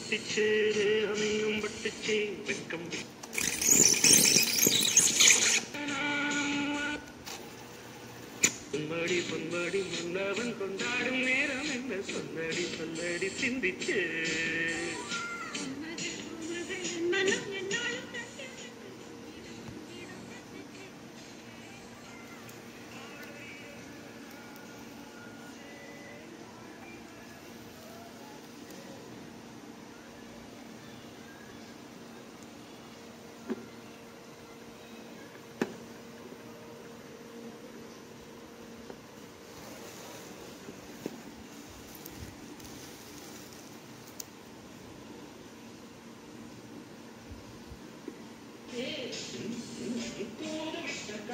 பட்டுச்சு அணியும் பட்டுச்சு வெக்கம் பொன்வாடி பொன்வாடி மன்னவன் கொண்டாடும் நேரம் என்ன சொன்னடி சொன்னடி சிந்திச்சு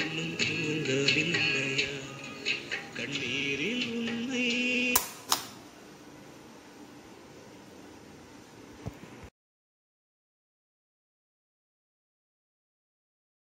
Mm-hmm.